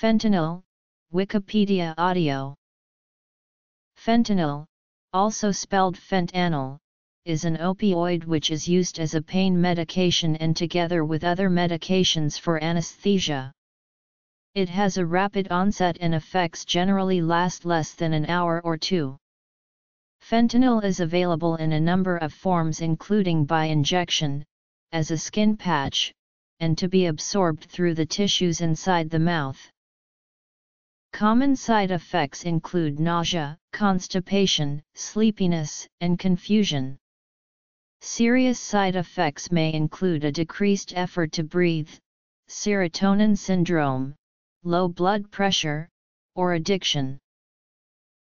Fentanyl, Wikipedia audio Fentanyl, also spelled fentanil, is an opioid which is used as a pain medication and together with other medications for anesthesia. It has a rapid onset and effects generally last less than an hour or two. Fentanyl is available in a number of forms including by injection, as a skin patch, and to be absorbed through the tissues inside the mouth. Common side effects include nausea, constipation, sleepiness, and confusion. Serious side effects may include a decreased effort to breathe, serotonin syndrome, low blood pressure, or addiction.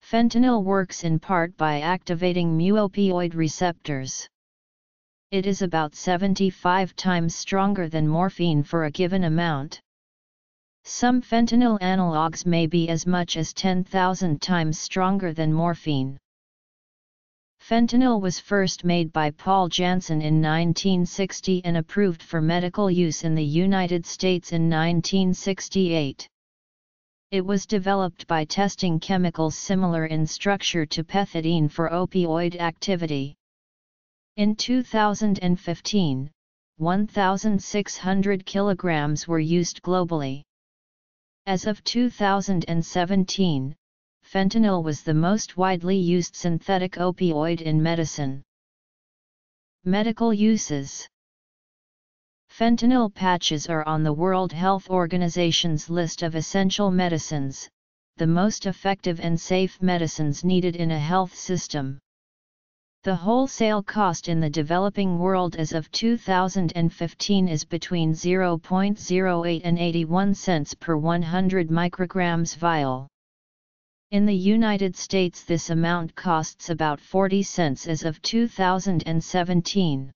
Fentanyl works in part by activating mu-opioid receptors. It is about 75 times stronger than morphine for a given amount. Some fentanyl analogues may be as much as 10,000 times stronger than morphine. Fentanyl was first made by Paul Janssen in 1960 and approved for medical use in the United States in 1968. It was developed by testing chemicals similar in structure to pethidine for opioid activity. In 2015, 1,600 kilograms were used globally. As of 2017, fentanyl was the most widely used synthetic opioid in medicine. Medical uses Fentanyl patches are on the World Health Organization's list of essential medicines, the most effective and safe medicines needed in a health system. The wholesale cost in the developing world as of 2015 is between 0.08 and 81 cents per 100 micrograms vial. In the United States this amount costs about 40 cents as of 2017.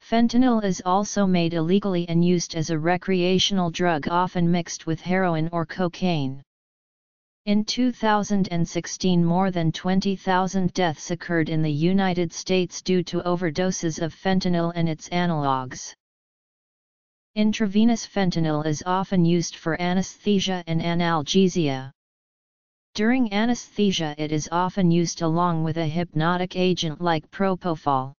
Fentanyl is also made illegally and used as a recreational drug often mixed with heroin or cocaine. In 2016 more than 20,000 deaths occurred in the United States due to overdoses of fentanyl and its analogues. Intravenous fentanyl is often used for anesthesia and analgesia. During anesthesia it is often used along with a hypnotic agent like propofol.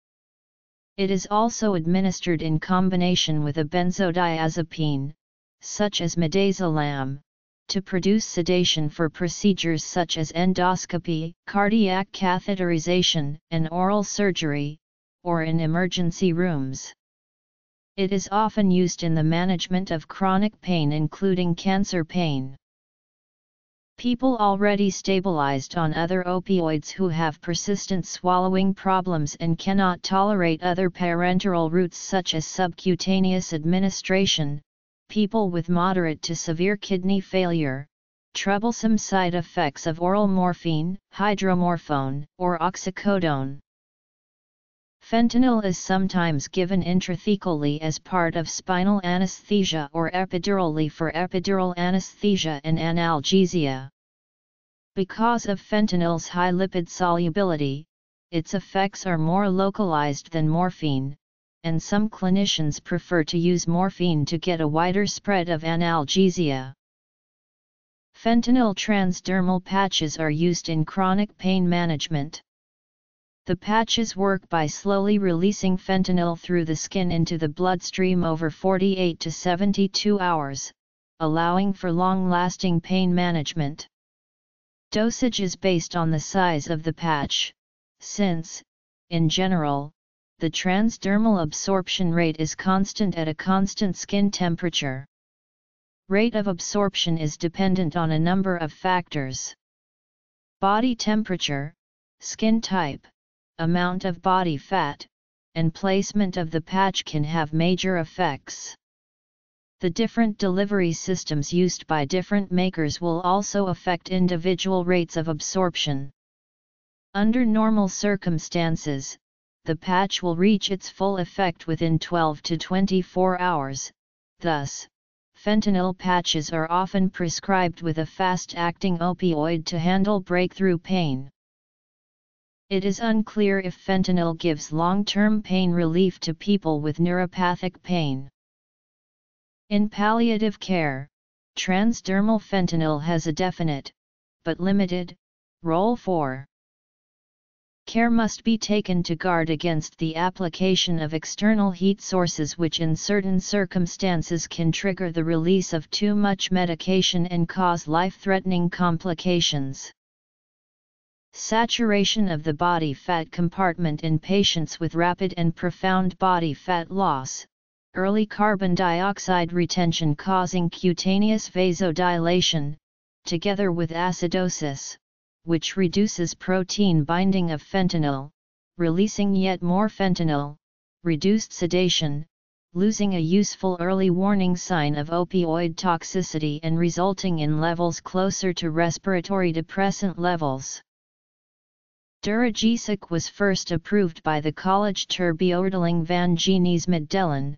It is also administered in combination with a benzodiazepine, such as midazolam, to produce sedation for procedures such as endoscopy, cardiac catheterization, and oral surgery, or in emergency rooms. It is often used in the management of chronic pain including cancer pain. People already stabilized on other opioids who have persistent swallowing problems and cannot tolerate other parenteral routes such as subcutaneous administration, people with moderate to severe kidney failure, troublesome side effects of oral morphine, hydromorphone, or oxycodone. Fentanyl is sometimes given intrathecally as part of spinal anesthesia or epidurally for epidural anesthesia and analgesia. Because of fentanyl's high lipid solubility, its effects are more localized than morphine, and some clinicians prefer to use morphine to get a wider spread of analgesia. Fentanyl transdermal patches are used in chronic pain management. The patches work by slowly releasing fentanyl through the skin into the bloodstream over 48 to 72 hours, allowing for long-lasting pain management. Dosage is based on the size of the patch, since, in general, the transdermal absorption rate is constant at a constant skin temperature. Rate of absorption is dependent on a number of factors. Body temperature, skin type, amount of body fat, and placement of the patch can have major effects. The different delivery systems used by different makers will also affect individual rates of absorption. Under normal circumstances, the patch will reach its full effect within 12 to 24 hours, thus, fentanyl patches are often prescribed with a fast-acting opioid to handle breakthrough pain. It is unclear if fentanyl gives long-term pain relief to people with neuropathic pain. In palliative care, transdermal fentanyl has a definite, but limited, role for Care must be taken to guard against the application of external heat sources which in certain circumstances can trigger the release of too much medication and cause life-threatening complications. Saturation of the body fat compartment in patients with rapid and profound body fat loss, early carbon dioxide retention causing cutaneous vasodilation, together with acidosis which reduces protein binding of fentanyl, releasing yet more fentanyl, reduced sedation, losing a useful early warning sign of opioid toxicity and resulting in levels closer to respiratory depressant levels. Duragesic was first approved by the College ter van Geneesmiddelen,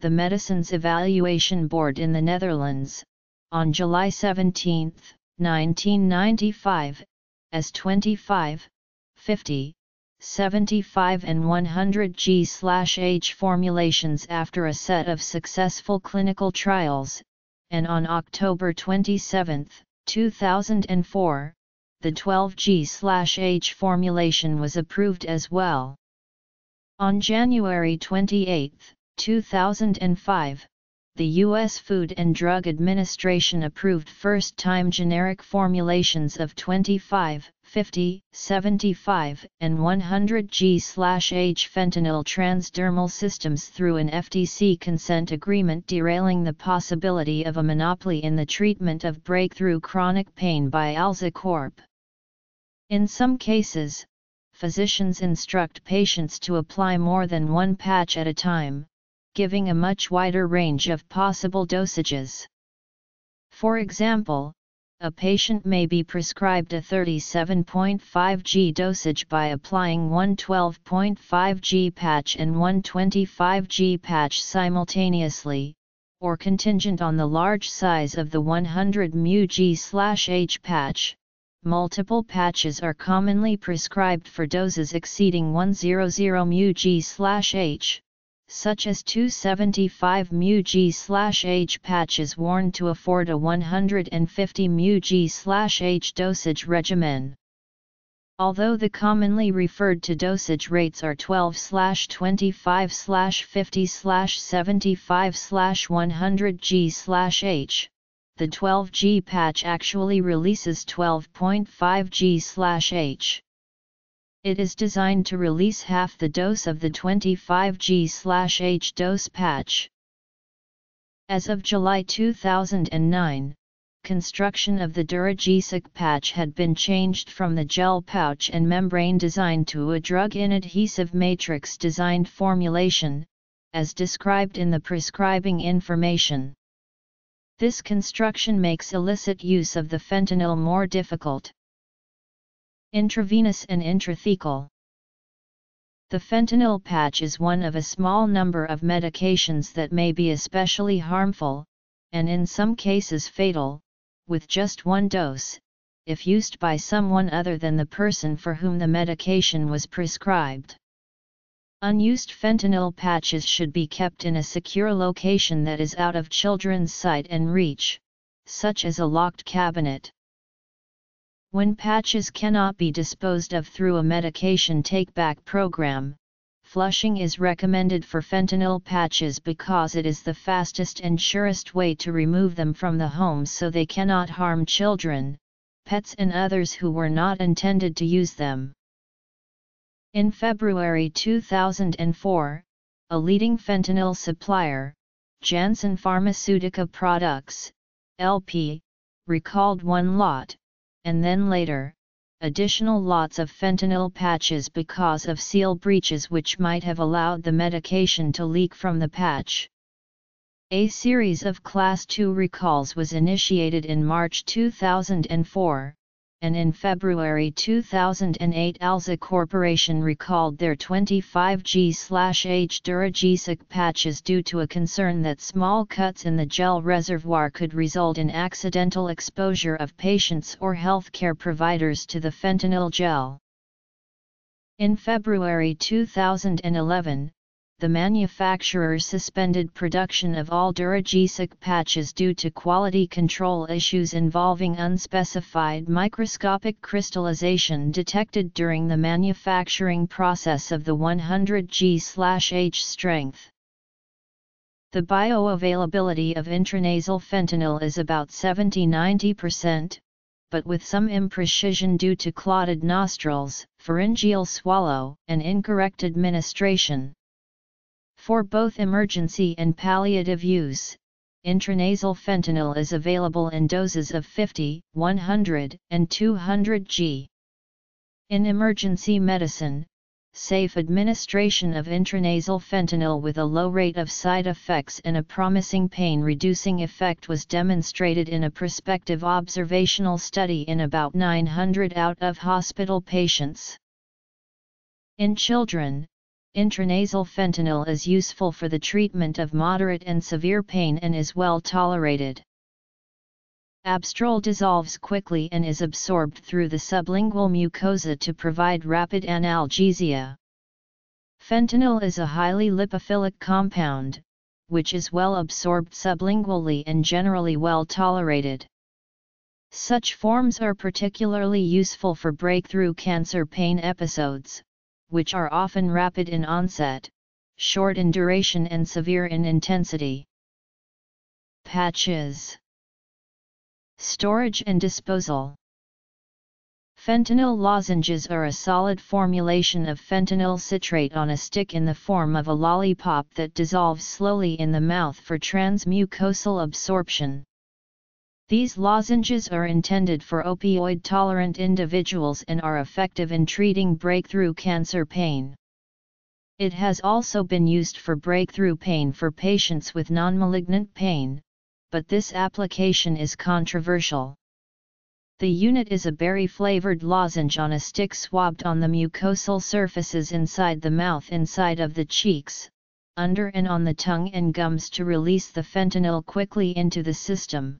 the Medicines Evaluation Board in the Netherlands, on July 17, 1995, as 25, 50, 75 and 100 G/H formulations after a set of successful clinical trials, and on October 27, 2004, the 12 G/H formulation was approved as well. On January 28, 2005, the U.S. Food and Drug Administration approved first-time generic formulations of 25, 50, 75, and 100 G/H fentanyl transdermal systems through an FTC consent agreement derailing the possibility of a monopoly in the treatment of breakthrough chronic pain by Alza Corp. In some cases, physicians instruct patients to apply more than one patch at a time, giving a much wider range of possible dosages. For example, a patient may be prescribed a 37.5 g dosage by applying one 12.5 g patch and one 25 g patch simultaneously, or contingent on the large size of the 100 μg g/h patch. Multiple patches are commonly prescribed for doses exceeding 100 μg g/h such as 275 μg/h patches worn to afford a 150 μg/h dosage regimen. Although the commonly referred to dosage rates are 12/25/50/75/100 g/h, the 12G patch actually releases 12.5 g/h. It is designed to release half the dose of the 25G/H dose patch. As of July 2009, construction of the Duragesic patch had been changed from the gel pouch and membrane design to a drug-inadhesive matrix designed formulation, as described in the prescribing information. This construction makes illicit use of the fentanyl more difficult. Intravenous and intrathecal. The fentanyl patch is one of a small number of medications that may be especially harmful, and in some cases fatal, with just one dose, if used by someone other than the person for whom the medication was prescribed. Unused fentanyl patches should be kept in a secure location that is out of children's sight and reach, such as a locked cabinet. When patches cannot be disposed of through a medication take-back program, flushing is recommended for fentanyl patches because it is the fastest and surest way to remove them from the home so they cannot harm children, pets and others who were not intended to use them. In February 2004, a leading fentanyl supplier, Janssen Pharmaceutica Products, LP, recalled one lot, and then later, additional lots of fentanyl patches because of seal breaches which might have allowed the medication to leak from the patch. A series of Class II recalls was initiated in March 2004, and in February 2008 Alza Corporation recalled their 25G/H Duragesic patches due to a concern that small cuts in the gel reservoir could result in accidental exposure of patients or healthcare providers to the fentanyl gel. In February 2011, the manufacturer suspended production of all Duragesic patches due to quality control issues involving unspecified microscopic crystallization detected during the manufacturing process of the 100G/H strength. The bioavailability of intranasal fentanyl is about 70-90%, but with some imprecision due to clotted nostrils, pharyngeal swallow, and incorrect administration. For both emergency and palliative use, intranasal fentanyl is available in doses of 50, 100, and 200 g. In emergency medicine, safe administration of intranasal fentanyl with a low rate of side effects and a promising pain-reducing effect was demonstrated in a prospective observational study in about 900 out-of-hospital patients. In children, Intranasal fentanyl is useful for the treatment of moderate and severe pain and is well tolerated. Abstral dissolves quickly and is absorbed through the sublingual mucosa to provide rapid analgesia. Fentanyl is a highly lipophilic compound, which is well absorbed sublingually and generally well tolerated. Such forms are particularly useful for breakthrough cancer pain episodes, which are often rapid in onset, short in duration and severe in intensity. Patches Storage and disposal Fentanyl lozenges are a solid formulation of fentanyl citrate on a stick in the form of a lollipop that dissolves slowly in the mouth for transmucosal absorption. These lozenges are intended for opioid-tolerant individuals and are effective in treating breakthrough cancer pain. It has also been used for breakthrough pain for patients with non-malignant pain, but this application is controversial. The unit is a berry-flavored lozenge on a stick swabbed on the mucosal surfaces inside the mouth inside of the cheeks, under and on the tongue and gums to release the fentanyl quickly into the system.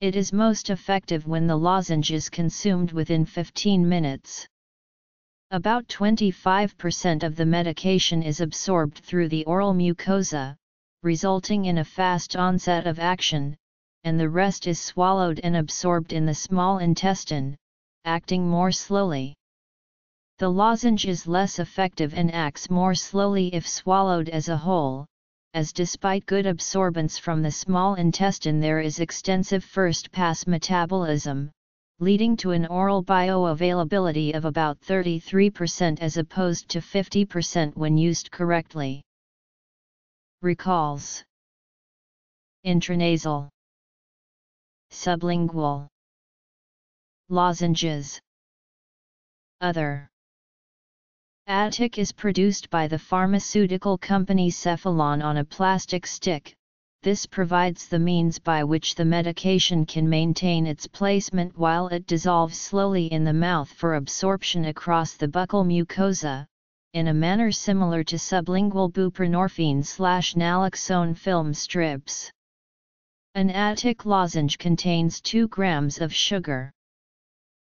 It is most effective when the lozenge is consumed within 15 minutes. About 25% of the medication is absorbed through the oral mucosa, resulting in a fast onset of action, and the rest is swallowed and absorbed in the small intestine, acting more slowly. The lozenge is less effective and acts more slowly if swallowed as a whole, as despite good absorbance from the small intestine there is extensive first-pass metabolism, leading to an oral bioavailability of about 33% as opposed to 50% when used correctly. Recalls. Intranasal. Sublingual. Lozenges. Other Actiq is produced by the pharmaceutical company Cephalon on a plastic stick, this provides the means by which the medication can maintain its placement while it dissolves slowly in the mouth for absorption across the buccal mucosa, in a manner similar to sublingual buprenorphine slash naloxone film strips. An Actiq lozenge contains 2 grams of sugar.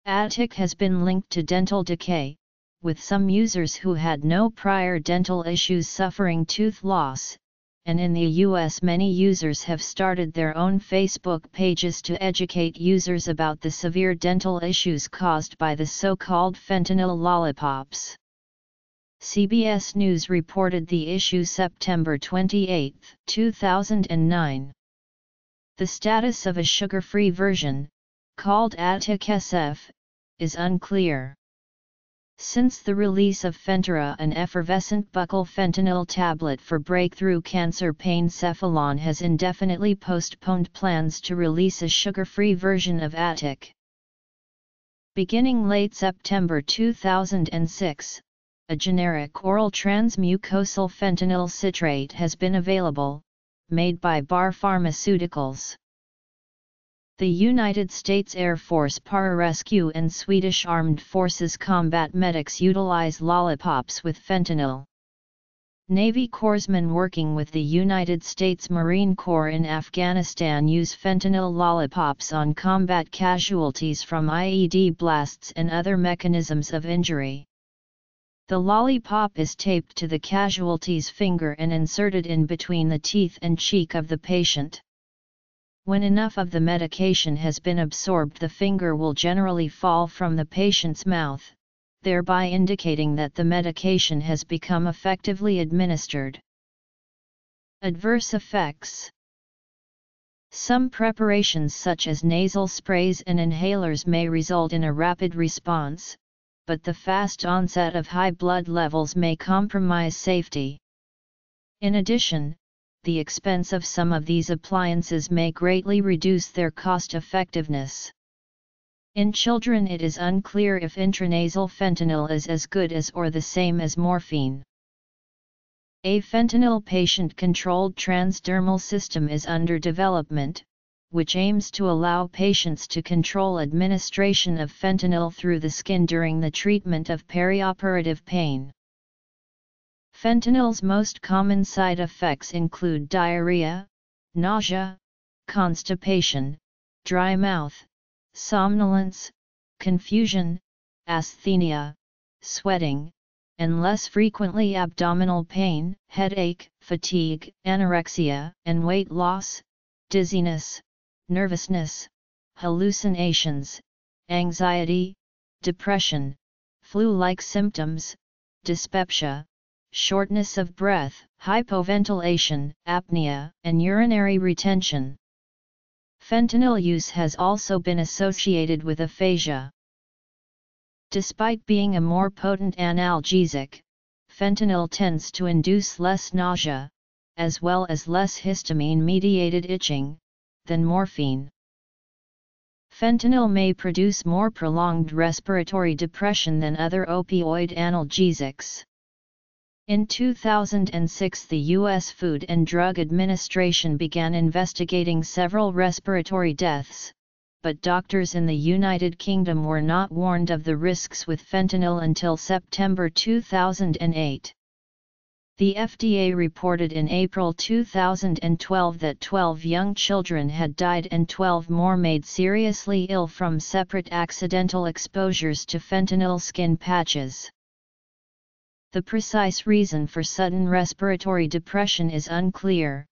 Actiq has been linked to dental decay, with some users who had no prior dental issues suffering tooth loss, and in the US many users have started their own Facebook pages to educate users about the severe dental issues caused by the so-called fentanyl lollipops. CBS News reported the issue September 28, 2009. The status of a sugar-free version, called Actiq SF, is unclear. Since the release of Fentora an effervescent buccal fentanyl tablet for breakthrough cancer pain Cephalon has indefinitely postponed plans to release a sugar-free version of Actiq. Beginning late September 2006, a generic oral transmucosal fentanyl citrate has been available, made by Barr Pharmaceuticals. The United States Air Force Pararescue and Swedish Armed Forces combat medics utilize lollipops with fentanyl. Navy corpsmen working with the United States Marine Corps in Afghanistan use fentanyl lollipops on combat casualties from IED blasts and other mechanisms of injury. The lollipop is taped to the casualty's finger and inserted in between the teeth and cheek of the patient. When enough of the medication has been absorbed the finger will generally fall from the patient's mouth, thereby indicating that the medication has become effectively administered. Adverse effects Some preparations such as nasal sprays and inhalers may result in a rapid response, but the fast onset of high blood levels may compromise safety. In addition, the expense of some of these appliances may greatly reduce their cost effectiveness. In children it is unclear if intranasal fentanyl is as good as or the same as morphine. A fentanyl patient-controlled transdermal system is under development, which aims to allow patients to control administration of fentanyl through the skin during the treatment of perioperative pain. Fentanyl's most common side effects include diarrhea, nausea, constipation, dry mouth, somnolence, confusion, asthenia, sweating, and less frequently abdominal pain, headache, fatigue, anorexia, and weight loss, dizziness, nervousness, hallucinations, anxiety, depression, flu-like symptoms, dyspepsia, shortness of breath, hypoventilation, apnea, and urinary retention. Fentanyl use has also been associated with aphasia. Despite being a more potent analgesic, fentanyl tends to induce less nausea, as well as less histamine-mediated itching, than morphine. Fentanyl may produce more prolonged respiratory depression than other opioid analgesics. In 2006 the U.S. Food and Drug Administration began investigating several respiratory deaths, but doctors in the United Kingdom were not warned of the risks with fentanyl until September 2008. The FDA reported in April 2012 that 12 young children had died and 12 more made seriously ill from separate accidental exposures to fentanyl skin patches. The precise reason for sudden respiratory depression is unclear,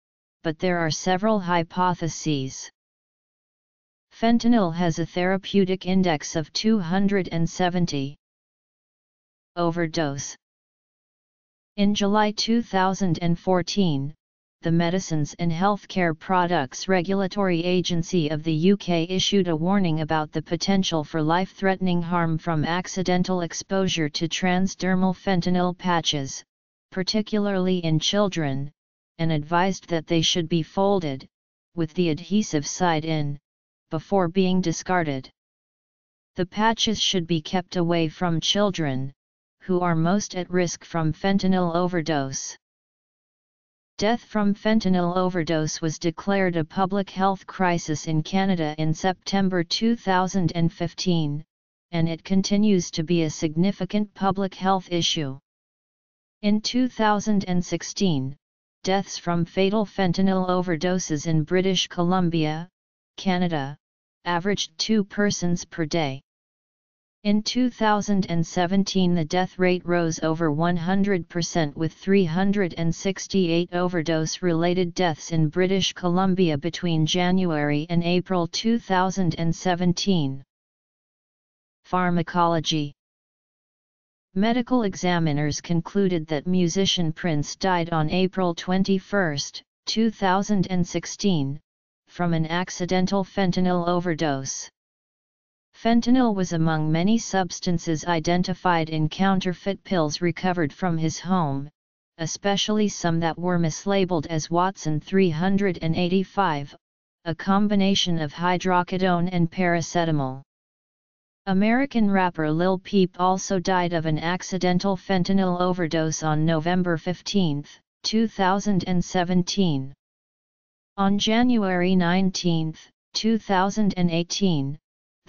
but there are several hypotheses. Fentanyl has a therapeutic index of 270. Overdose in July 2014, the Medicines and Healthcare Products Regulatory Agency of the UK issued a warning about the potential for life-threatening harm from accidental exposure to transdermal fentanyl patches, particularly in children, and advised that they should be folded, with the adhesive side in, before being discarded. The patches should be kept away from children, who are most at risk from fentanyl overdose. Death from fentanyl overdose was declared a public health crisis in Canada in September 2015, and it continues to be a significant public health issue. In 2016, deaths from fatal fentanyl overdoses in British Columbia, Canada, averaged two persons per day. In 2017 the death rate rose over 100% with 368 overdose-related deaths in British Columbia between January and April 2017. Pharmacology Medical examiners concluded that musician Prince died on April 21, 2016, from an accidental fentanyl overdose. Fentanyl was among many substances identified in counterfeit pills recovered from his home, especially some that were mislabeled as Watson 385, a combination of hydrocodone and paracetamol. American rapper Lil Peep also died of an accidental fentanyl overdose on November 15, 2017. On January 19, 2018,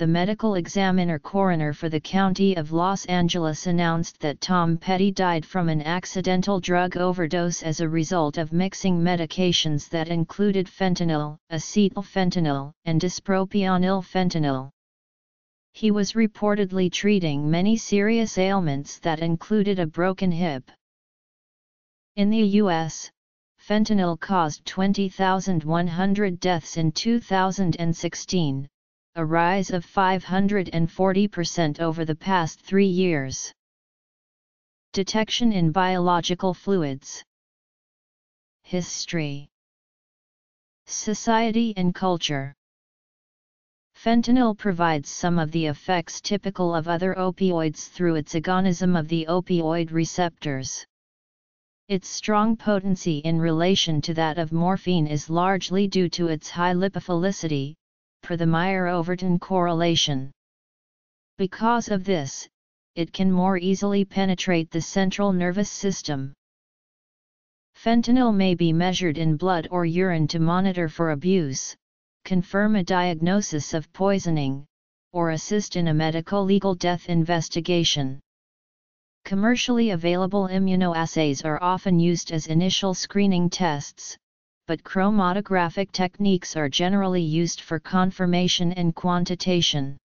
the medical examiner coroner for the County of Los Angeles announced that Tom Petty died from an accidental drug overdose as a result of mixing medications that included fentanyl, acetylfentanyl, and despropionyl fentanyl. he was reportedly treating many serious ailments that included a broken hip. In the US, fentanyl caused 20,100 deaths in 2016, a rise of 540% over the past three years. Detection in biological fluids. History Society and culture Fentanyl provides some of the effects typical of other opioids through its agonism of the opioid receptors. Its strong potency in relation to that of morphine is largely due to its high lipophilicity, per the Meyer-Overton correlation. Because of this, it can more easily penetrate the central nervous system. Fentanyl may be measured in blood or urine to monitor for abuse, confirm a diagnosis of poisoning, or assist in a medico-legal death investigation. Commercially available immunoassays are often used as initial screening tests, but chromatographic techniques are generally used for confirmation and quantitation.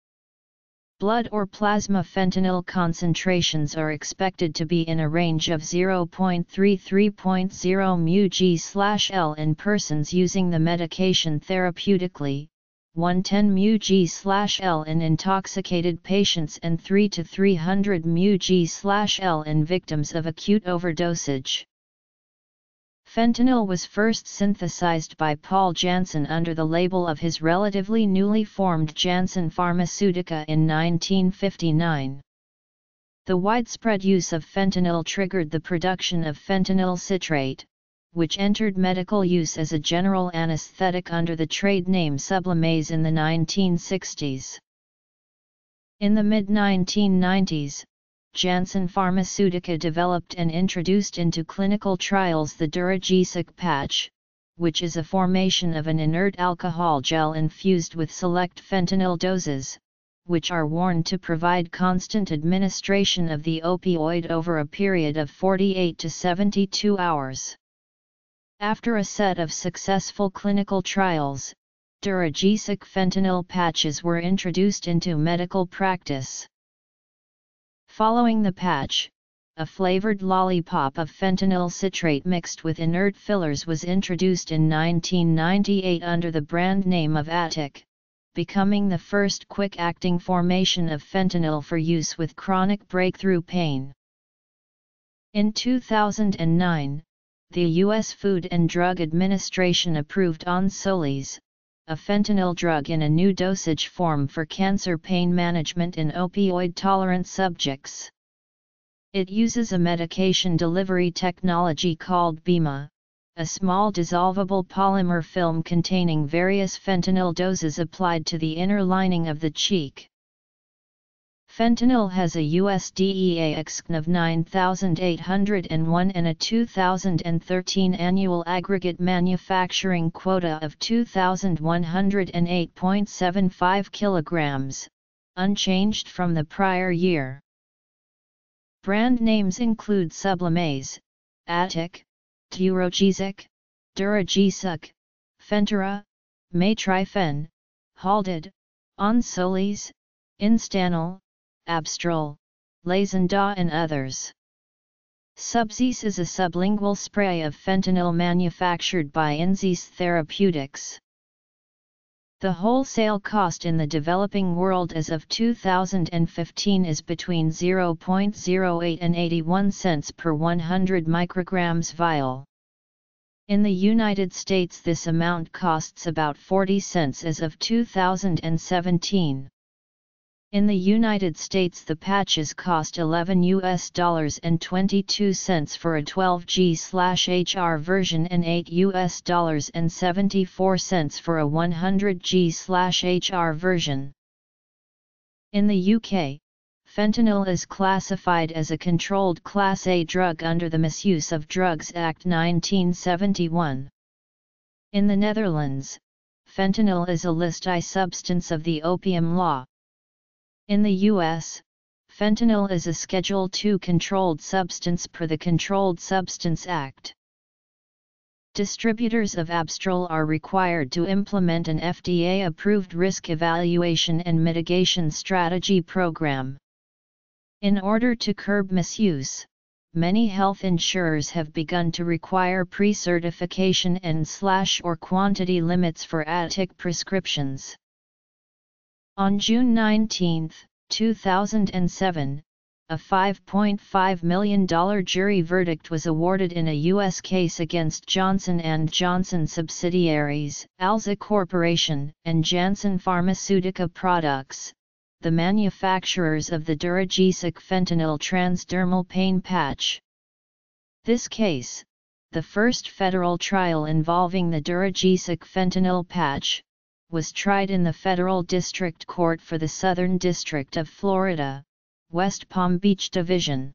Blood or plasma fentanyl concentrations are expected to be in a range of 0.33.0 μg/L in persons using the medication therapeutically, 110 μg/L in intoxicated patients and 3 to 300 μg/L in victims of acute overdosage. Fentanyl was first synthesized by Paul Janssen under the label of his relatively newly formed Janssen Pharmaceutica in 1959. The widespread use of fentanyl triggered the production of fentanyl citrate, which entered medical use as a general anesthetic under the trade name Sublimaze in the 1960s. In the mid-1990s, Janssen Pharmaceutica developed and introduced into clinical trials the Duragesic patch, which is a formation of an inert alcohol gel infused with select fentanyl doses, which are worn to provide constant administration of the opioid over a period of 48 to 72 hours. After a set of successful clinical trials, Duragesic fentanyl patches were introduced into medical practice. Following the patch, a flavored lollipop of fentanyl citrate mixed with inert fillers was introduced in 1998 under the brand name of Actiq, becoming the first quick-acting formation of fentanyl for use with chronic breakthrough pain. In 2009, the U.S. Food and Drug Administration approved Onsolis, a fentanyl drug in a new dosage form for cancer pain management in opioid-tolerant subjects. It uses a medication delivery technology called BEMA, a small dissolvable polymer film containing various fentanyl doses applied to the inner lining of the cheek. Fentanyl has a US DEA excn of 9,801 and a 2013 annual aggregate manufacturing quota of 2,108.75 kilograms, unchanged from the prior year. Brand names include Sublimaze, Actiq, Durogesic, Duragesic, Fentora, Matrifen, Haldid, Onsolis, Instanyl, Abstral, Lazanda and others. Subsys is a sublingual spray of fentanyl manufactured by Insys Therapeutics. The wholesale cost in the developing world as of 2015 is between 0.08 and 81 cents per 100 micrograms vial. In the United States this amount costs about 40 cents as of 2017. In the United States the patches cost 11 US dollars and 22 cents for a 12G/HR version and 8 US dollars and 74 cents for a 100G/HR version. In the UK, fentanyl is classified as a controlled Class A drug under the Misuse of Drugs Act 1971. In the Netherlands, fentanyl is a list I substance of the opium law. In the U.S., fentanyl is a Schedule II controlled substance per the Controlled Substance Act. Distributors of Abstral are required to implement an FDA-approved risk evaluation and mitigation strategy program. In order to curb misuse, many health insurers have begun to require pre-certification and slash or quantity limits for Actiq prescriptions. On June 19, 2007, a $5.5 million jury verdict was awarded in a U.S. case against Johnson & Johnson subsidiaries, Alza Corporation, and Janssen Pharmaceutica Products, the manufacturers of the Duragesic fentanyl transdermal pain patch. This case, the first federal trial involving the Duragesic fentanyl patch, was tried in the Federal District Court for the Southern District of Florida, West Palm Beach Division.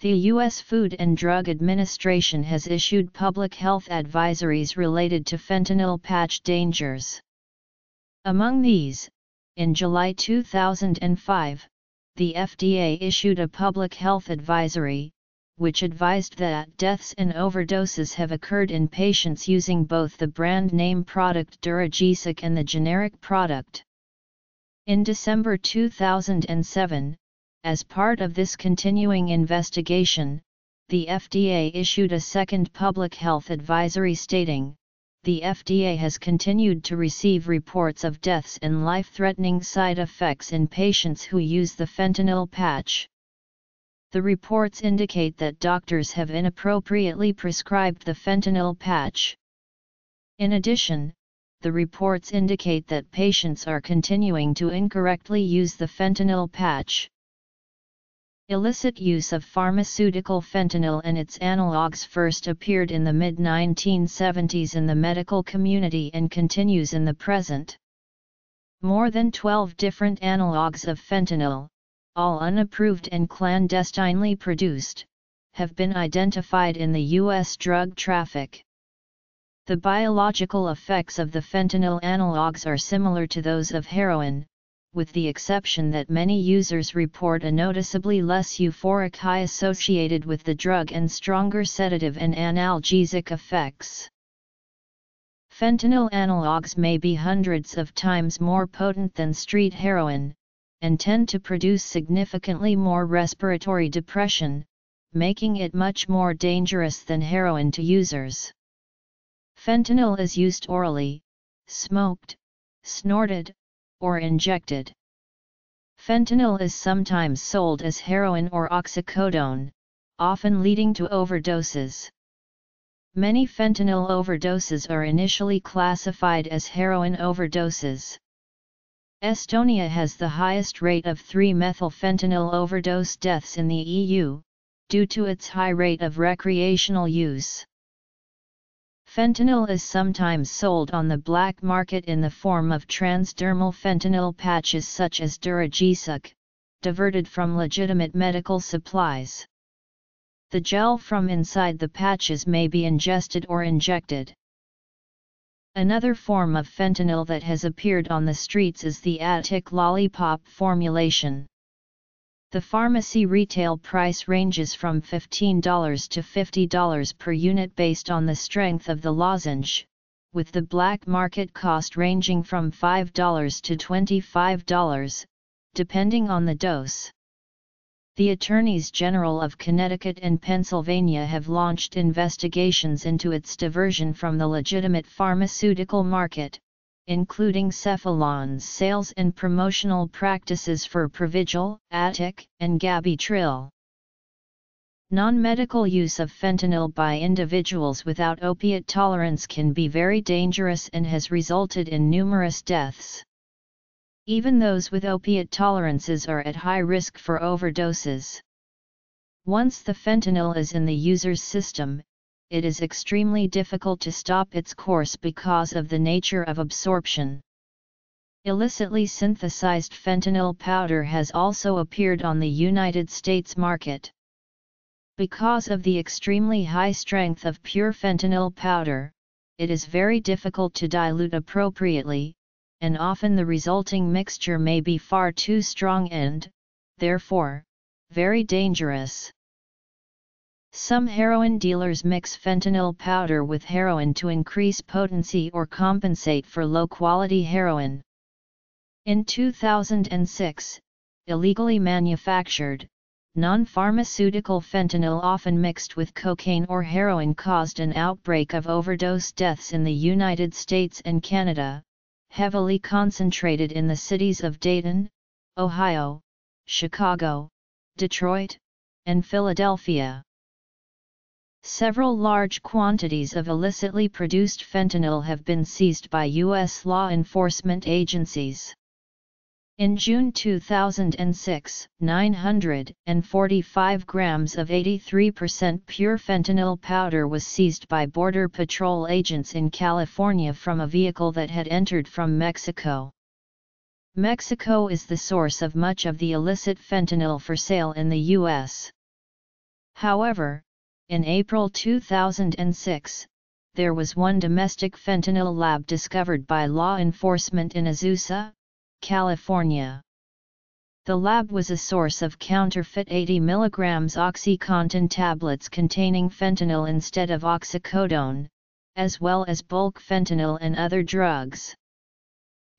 The U.S. Food and Drug Administration has issued public health advisories related to fentanyl patch dangers. Among these, in July 2005, the FDA issued a public health advisory, which advised that deaths and overdoses have occurred in patients using both the brand name product Duragesic and the generic product. In December 2007, as part of this continuing investigation, the FDA issued a second public health advisory stating, the FDA has continued to receive reports of deaths and life-threatening side effects in patients who use the fentanyl patch. The reports indicate that doctors have inappropriately prescribed the fentanyl patch. In addition, the reports indicate that patients are continuing to incorrectly use the fentanyl patch. Illicit use of pharmaceutical fentanyl and its analogues first appeared in the mid-1970s in the medical community and continues in the present. More than 12 different analogues of fentanyl, all unapproved and clandestinely produced, have been identified in the U.S. drug traffic. The biological effects of the fentanyl analogues are similar to those of heroin, with the exception that many users report a noticeably less euphoric high associated with the drug and stronger sedative and analgesic effects. Fentanyl analogues may be hundreds of times more potent than street heroin, and tend to produce significantly more respiratory depression, making it much more dangerous than heroin to users. Fentanyl is used orally, smoked, snorted, or injected. Fentanyl is sometimes sold as heroin or oxycodone, often leading to overdoses. Many fentanyl overdoses are initially classified as heroin overdoses. Estonia has the highest rate of 3-methylfentanyl overdose deaths in the EU, due to its high rate of recreational use. Fentanyl is sometimes sold on the black market in the form of transdermal fentanyl patches such as Duragesic, diverted from legitimate medical supplies. The gel from inside the patches may be ingested or injected. Another form of fentanyl that has appeared on the streets is the Actiq lollipop formulation. The pharmacy retail price ranges from $15 to $50 per unit based on the strength of the lozenge, with the black market cost ranging from $5 to $25, depending on the dose. The Attorneys General of Connecticut and Pennsylvania have launched investigations into its diversion from the legitimate pharmaceutical market, including Cephalon's sales and promotional practices for Provigil, Actiq, and Gabitril. Non-medical use of fentanyl by individuals without opiate tolerance can be very dangerous and has resulted in numerous deaths. Even those with opiate tolerances are at high risk for overdoses. Once the fentanyl is in the user's system, it is extremely difficult to stop its course because of the nature of absorption. Illicitly synthesized fentanyl powder has also appeared on the United States market. Because of the extremely high strength of pure fentanyl powder, it is very difficult to dilute appropriately, and often the resulting mixture may be far too strong and, therefore, very dangerous. Some heroin dealers mix fentanyl powder with heroin to increase potency or compensate for low-quality heroin. In 2006, illegally manufactured, non-pharmaceutical fentanyl often mixed with cocaine or heroin caused an outbreak of overdose deaths in the United States and Canada, heavily concentrated in the cities of Dayton, Ohio, Chicago, Detroit, and Philadelphia. Several large quantities of illicitly produced fentanyl have been seized by U.S. law enforcement agencies. In June 2006, 945 grams of 83% pure fentanyl powder was seized by Border Patrol agents in California from a vehicle that had entered from Mexico. Mexico is the source of much of the illicit fentanyl for sale in the U.S. However, in April 2006, there was one domestic fentanyl lab discovered by law enforcement in Azusa, California. The lab was a source of counterfeit 80 mg OxyContin tablets containing fentanyl instead of oxycodone, as well as bulk fentanyl and other drugs.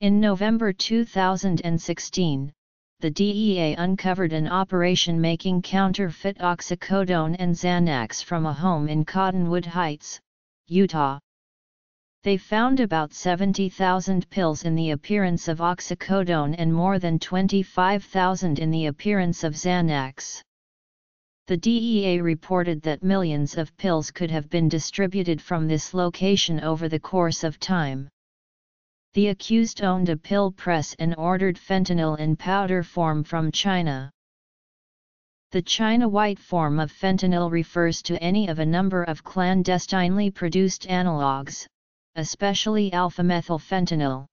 In November 2016, the DEA uncovered an operation making counterfeit oxycodone and Xanax from a home in Cottonwood Heights, Utah. They found about 70,000 pills in the appearance of oxycodone and more than 25,000 in the appearance of Xanax. The DEA reported that millions of pills could have been distributed from this location over the course of time. The accused owned a pill press and ordered fentanyl in powder form from China. The China white form of fentanyl refers to any of a number of clandestinely produced analogues, especially alpha-methylfentanyl.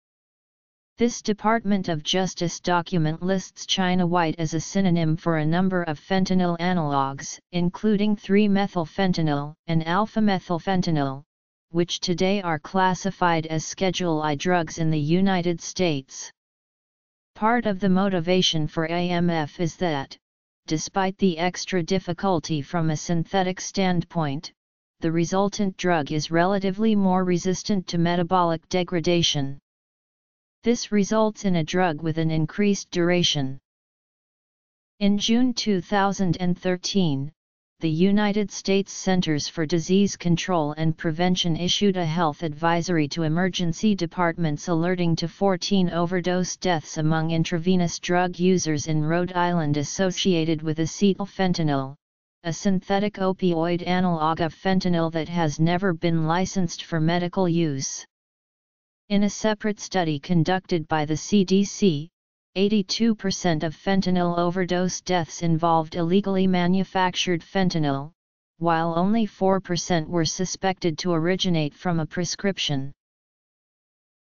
This Department of Justice document lists China white as a synonym for a number of fentanyl analogues, including 3-methylfentanyl and alpha-methylfentanyl, which today are classified as Schedule I drugs in the United States. Part of the motivation for AMF is that, despite the extra difficulty from a synthetic standpoint, the resultant drug is relatively more resistant to metabolic degradation. This results in a drug with an increased duration. In June 2013, the United States Centers for Disease Control and Prevention issued a health advisory to emergency departments alerting to 14 overdose deaths among intravenous drug users in Rhode Island associated with acetylfentanyl, a synthetic opioid analog of fentanyl that has never been licensed for medical use. In a separate study conducted by the CDC, 82% of fentanyl overdose deaths involved illegally manufactured fentanyl, while only 4% were suspected to originate from a prescription.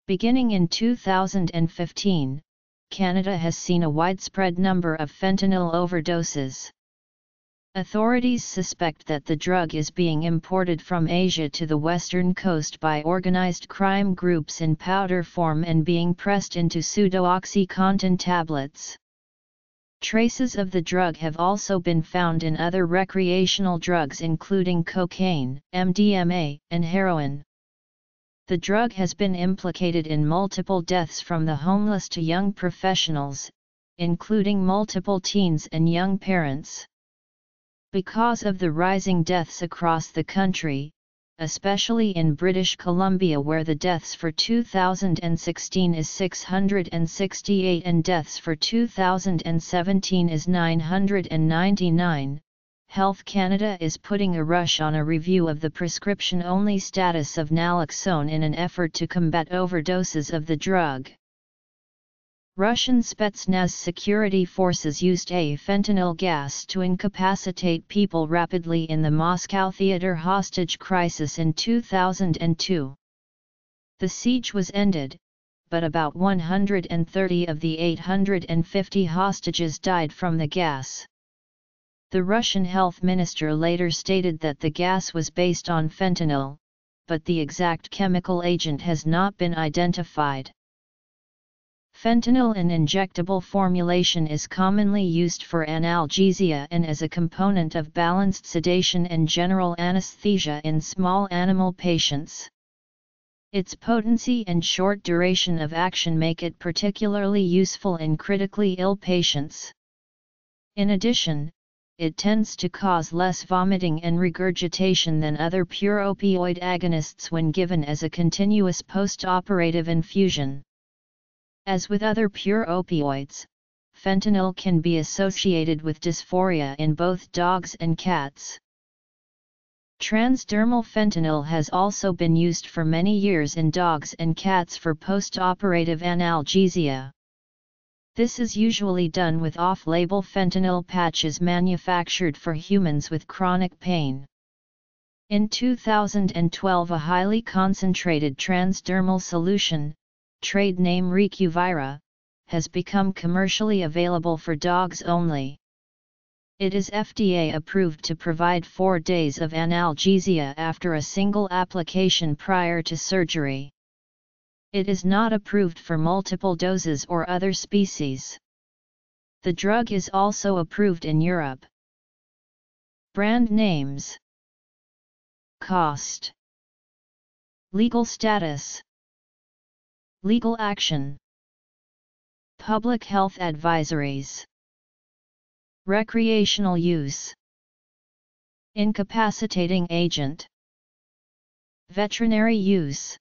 Beginning in 2015, Canada has seen a widespread number of fentanyl overdoses. Authorities suspect that the drug is being imported from Asia to the western coast by organized crime groups in powder form and being pressed into pseudo-OxyContin tablets. Traces of the drug have also been found in other recreational drugs including cocaine, MDMA, and heroin. The drug has been implicated in multiple deaths from the homeless to young professionals, including multiple teens and young parents. Because of the rising deaths across the country, especially in British Columbia where the deaths for 2016 is 668 and deaths for 2017 is 999, Health Canada is putting a rush on a review of the prescription-only status of naloxone in an effort to combat overdoses of the drug. Russian Spetsnaz security forces used a fentanyl gas to incapacitate people rapidly in the Moscow theater hostage crisis in 2002. The siege was ended, but about 130 of the 850 hostages died from the gas. The Russian health minister later stated that the gas was based on fentanyl, but the exact chemical agent has not been identified. Fentanyl in injectable formulation is commonly used for analgesia and as a component of balanced sedation and general anesthesia in small animal patients. Its potency and short duration of action make it particularly useful in critically ill patients. In addition, it tends to cause less vomiting and regurgitation than other pure opioid agonists when given as a continuous post-operative infusion. As with other pure opioids, fentanyl can be associated with dysphoria in both dogs and cats. Transdermal fentanyl has also been used for many years in dogs and cats for post-operative analgesia. This is usually done with off-label fentanyl patches manufactured for humans with chronic pain. In 2012 a highly concentrated transdermal solution, trade name Recuvyra, has become commercially available for dogs only. It is FDA approved to provide 4 days of analgesia after a single application prior to surgery. It is not approved for multiple doses or other species. The drug is also approved in Europe. Brand names Cost Legal status Legal action. Public health advisories. Recreational use. Incapacitating agent. Veterinary use